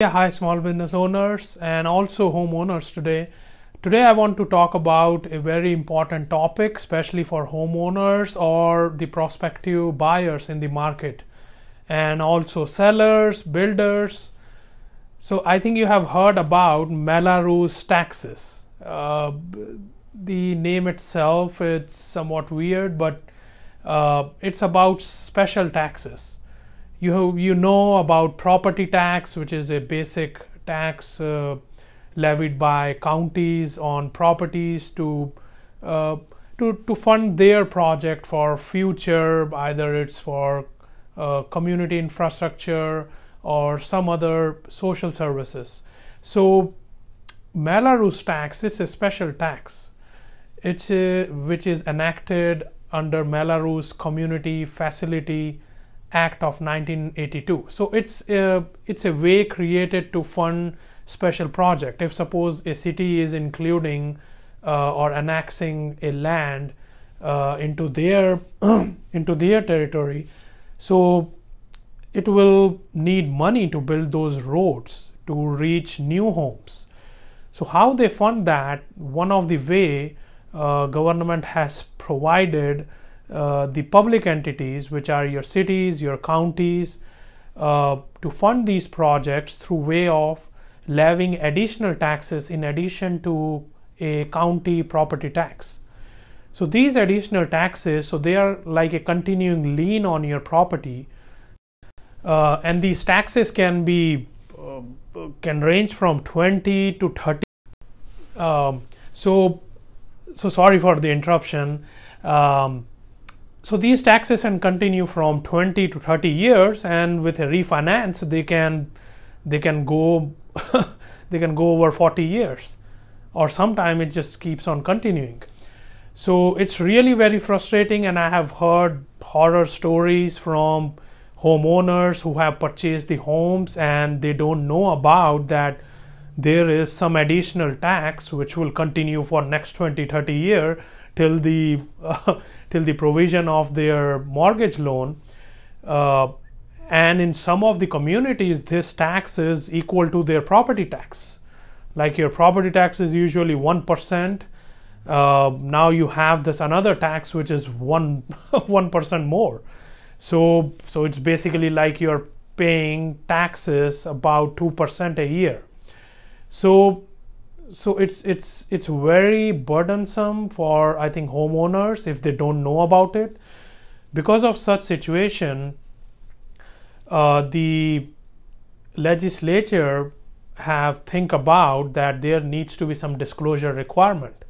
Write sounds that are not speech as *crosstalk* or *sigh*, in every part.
Yeah, hi small business owners and also homeowners today. Today I want to talk about a very important topic especially for homeowners or the prospective buyers in the market and also sellers, builders. So I think you have heard about Mello-Roos taxes. Uh, the name itself it's somewhat weird but uh, it's about special taxes you you know about property tax which is a basic tax uh, levied by counties on properties to uh, to to fund their project for future either it's for uh, community infrastructure or some other social services. So Mello-Roos tax it's a special tax. It's a, which is enacted under Mello-Roos community facility Act of 1982. So it's a, it's a way created to fund special project. If suppose a city is including uh, or annexing a land uh, into their *clears throat* into their territory, so it will need money to build those roads to reach new homes. So how they fund that? One of the way uh, government has provided uh, the public entities, which are your cities, your counties, uh, to fund these projects through way of levying additional taxes in addition to a county property tax. So these additional taxes, so they are like a continuing lien on your property, uh, and these taxes can be uh, can range from 20 to 30. Um, so, so sorry for the interruption. Um, so these taxes can continue from 20 to 30 years and with a refinance they can they can go *laughs* they can go over 40 years or sometime it just keeps on continuing. So it's really very frustrating and i have heard horror stories from homeowners who have purchased the homes and they don't know about that there is some additional tax which will continue for next 20 30 year till the uh, *laughs* till the provision of their mortgage loan. Uh, and in some of the communities, this tax is equal to their property tax. Like your property tax is usually 1%. Uh, now you have this another tax which is one *laughs* one percent more. So so it's basically like you're paying taxes about two percent a year. So so it's it's it's very burdensome for i think homeowners if they don't know about it. Because of such situation uh, the legislature have think about that there needs to be some disclosure requirement.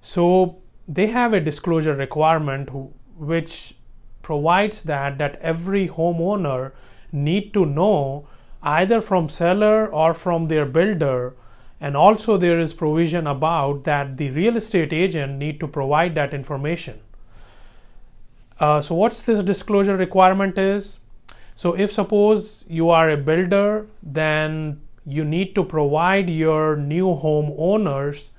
So they have a disclosure requirement which provides that that every homeowner need to know either from seller or from their builder and also there is provision about that the real estate agent need to provide that information. Uh, so what's this disclosure requirement is? So if suppose you are a builder then you need to provide your new home owners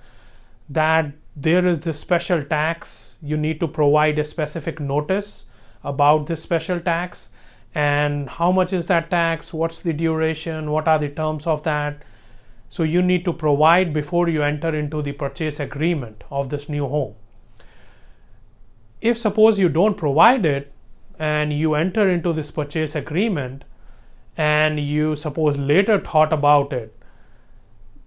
that there is this special tax. You need to provide a specific notice about this special tax. And how much is that tax? What's the duration? What are the terms of that so you need to provide before you enter into the purchase agreement of this new home. If suppose you don't provide it and you enter into this purchase agreement and you suppose later thought about it,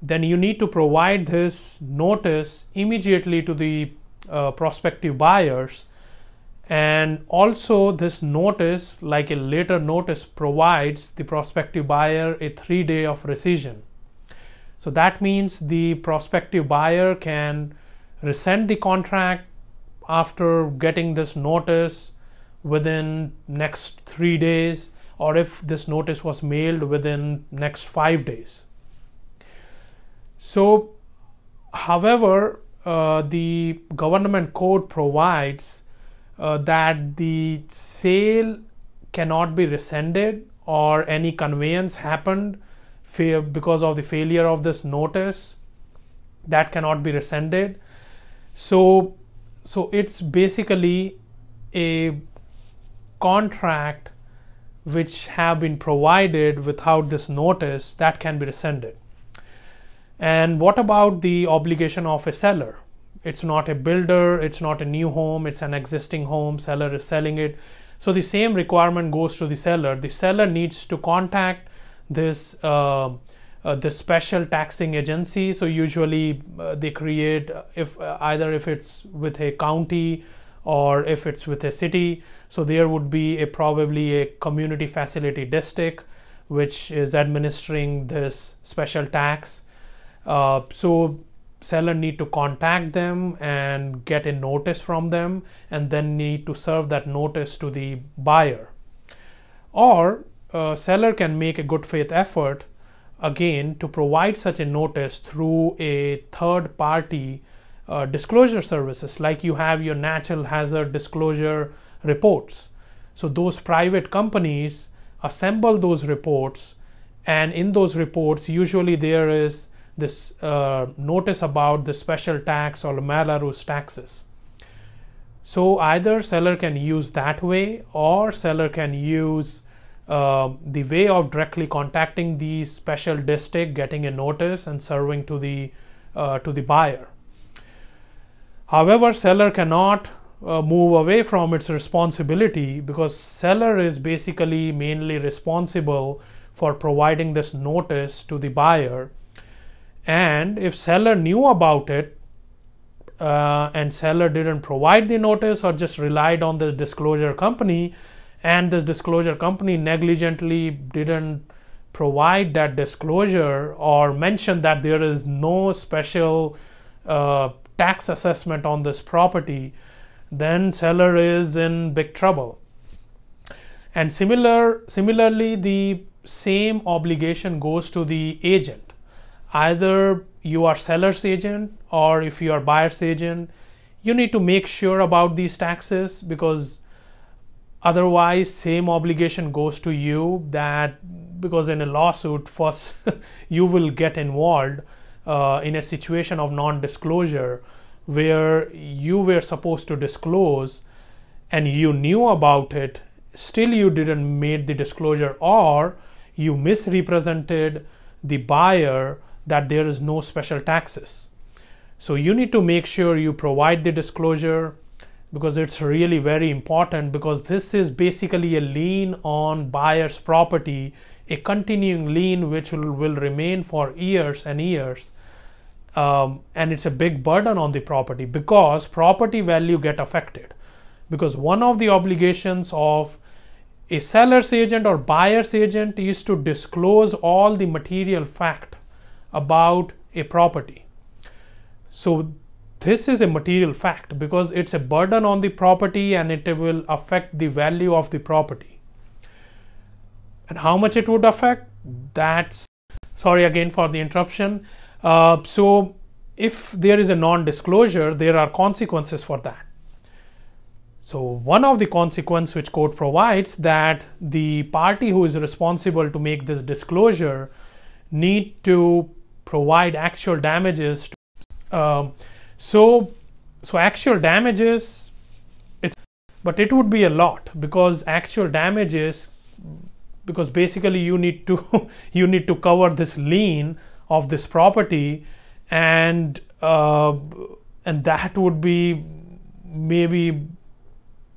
then you need to provide this notice immediately to the uh, prospective buyers and also this notice like a later notice provides the prospective buyer a 3 day of rescission so that means the prospective buyer can rescind the contract after getting this notice within next 3 days or if this notice was mailed within next 5 days. So however uh, the government code provides uh, that the sale cannot be rescinded or any conveyance happened because of the failure of this notice that cannot be rescinded so so it's basically a contract which have been provided without this notice that can be rescinded. And what about the obligation of a seller? It's not a builder, it's not a new home, it's an existing home, seller is selling it. So the same requirement goes to the seller. The seller needs to contact this uh, uh, the special taxing agency. So usually uh, they create if uh, either if it's with a county or if it's with a city. So there would be a probably a community facility district which is administering this special tax. Uh, so seller need to contact them and get a notice from them and then need to serve that notice to the buyer or uh, seller can make a good faith effort again to provide such a notice through a third party uh, disclosure services like you have your natural hazard disclosure reports so those private companies assemble those reports and in those reports usually there is this uh, notice about the special tax or Mello-Roos taxes. So either seller can use that way or seller can use uh, the way of directly contacting the special district, getting a notice and serving to the uh, to the buyer. However, seller cannot uh, move away from its responsibility because seller is basically mainly responsible for providing this notice to the buyer and if seller knew about it uh, and seller didn't provide the notice or just relied on this disclosure company and this disclosure company negligently didn't provide that disclosure or mention that there is no special uh, tax assessment on this property then seller is in big trouble. And similar similarly the same obligation goes to the agent. Either you are seller's agent or if you are buyer's agent you need to make sure about these taxes because otherwise same obligation goes to you that because in a lawsuit first *laughs* you will get involved uh, in a situation of non-disclosure where you were supposed to disclose and you knew about it still you didn't made the disclosure or you misrepresented the buyer that there is no special taxes. So you need to make sure you provide the disclosure because it's really very important because this is basically a lien on buyer's property, a continuing lien which will, will remain for years and years. Um, and it's a big burden on the property because property value get affected because one of the obligations of a seller's agent or buyer's agent is to disclose all the material fact about a property. So this is a material fact because it's a burden on the property and it will affect the value of the property. And how much it would affect? That's sorry again for the interruption. Uh, so if there is a non-disclosure, there are consequences for that. So one of the consequence which court provides that the party who is responsible to make this disclosure need to provide actual damages. To, um, so, so actual damages, it's but it would be a lot because actual damages, because basically you need to *laughs* you need to cover this lien of this property, and uh, and that would be maybe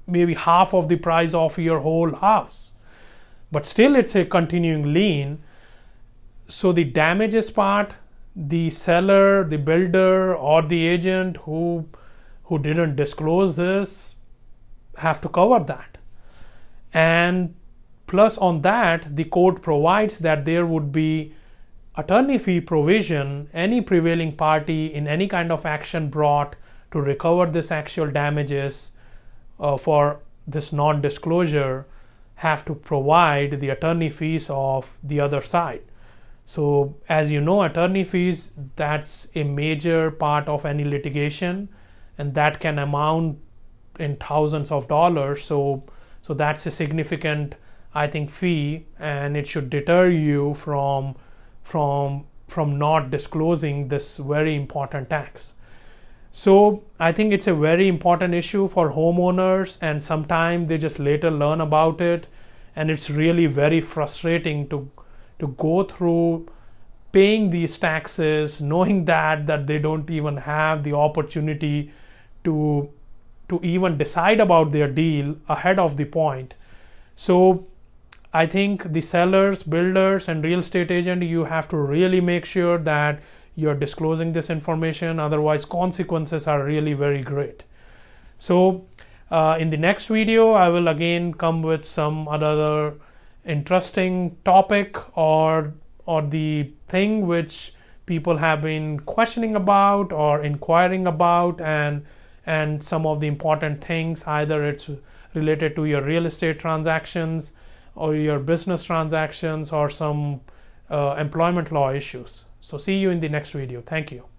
maybe half of the price of your whole house. But still it's a continuing lien. So the damages part the seller, the builder, or the agent who who didn't disclose this have to cover that. And plus on that, the code provides that there would be attorney fee provision, any prevailing party in any kind of action brought to recover this actual damages uh, for this non-disclosure have to provide the attorney fees of the other side. So, as you know, attorney fees that's a major part of any litigation, and that can amount in thousands of dollars. So, so that's a significant, I think, fee, and it should deter you from from from not disclosing this very important tax. So I think it's a very important issue for homeowners, and sometimes they just later learn about it and it's really very frustrating to to go through paying these taxes knowing that that they don't even have the opportunity to to even decide about their deal ahead of the point. So i think the sellers builders and real estate agent you have to really make sure that you're disclosing this information otherwise consequences are really very great. So uh, in the next video i will again come with some other interesting topic or or the thing which people have been questioning about or inquiring about and and some of the important things either it's related to your real estate transactions or your business transactions or some uh, employment law issues. So see you in the next video. Thank you